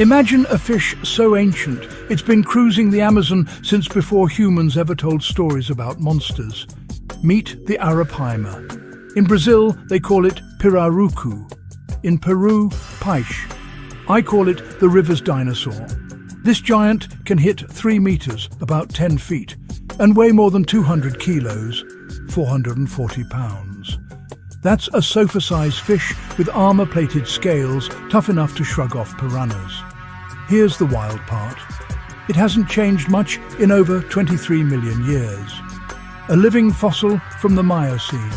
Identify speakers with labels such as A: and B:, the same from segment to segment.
A: Imagine a fish so ancient, it's been cruising the Amazon since before humans ever told stories about monsters. Meet the arapaima. In Brazil, they call it pirarucu. In Peru, paiche. I call it the river's dinosaur. This giant can hit 3 meters, about 10 feet, and weigh more than 200 kilos, 440 pounds. That's a sofa-sized fish with armor-plated scales tough enough to shrug off piranhas. Here's the wild part. It hasn't changed much in over 23 million years. A living fossil from the Miocene,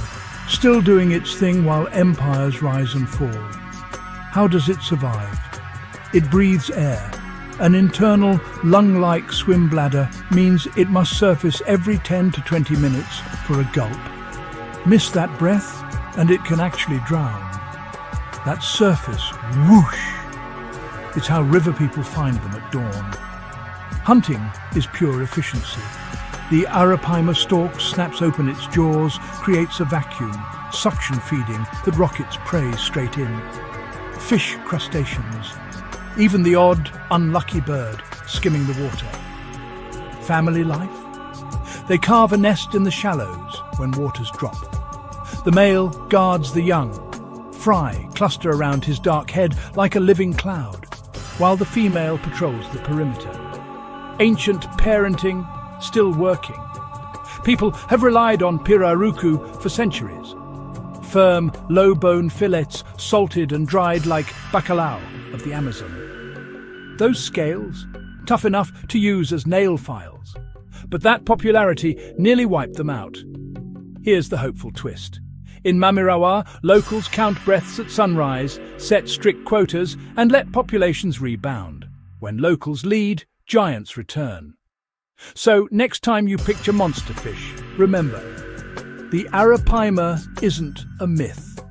A: still doing its thing while empires rise and fall. How does it survive? It breathes air. An internal, lung-like swim bladder means it must surface every 10 to 20 minutes for a gulp. Miss that breath and it can actually drown. That surface, whoosh! It's how river people find them at dawn. Hunting is pure efficiency. The arapaima stalk snaps open its jaws, creates a vacuum, suction feeding that rockets prey straight in. Fish crustaceans, even the odd, unlucky bird skimming the water. Family life? They carve a nest in the shallows when waters drop. The male guards the young. Fry cluster around his dark head like a living cloud, while the female patrols the perimeter. Ancient parenting, still working. People have relied on pirarucu for centuries. Firm, low-bone fillets, salted and dried like bacalao of the Amazon. Those scales, tough enough to use as nail files. But that popularity nearly wiped them out. Here's the hopeful twist. In Mamirauá, locals count breaths at sunrise, set strict quotas, and let populations rebound. When locals lead, giants return. So next time you picture monster fish, remember, the Arapaima isn't a myth.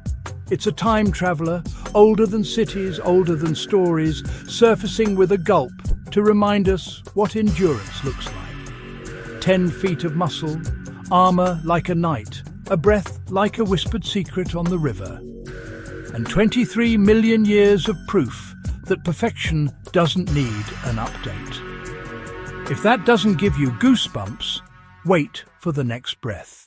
A: It's a time traveller, older than cities, older than stories, surfacing with a gulp to remind us what endurance looks like. Ten feet of muscle, armour like a knight, a breath like a whispered secret on the river, and 23 million years of proof that perfection doesn't need an update. If that doesn't give you goosebumps, wait for the next breath.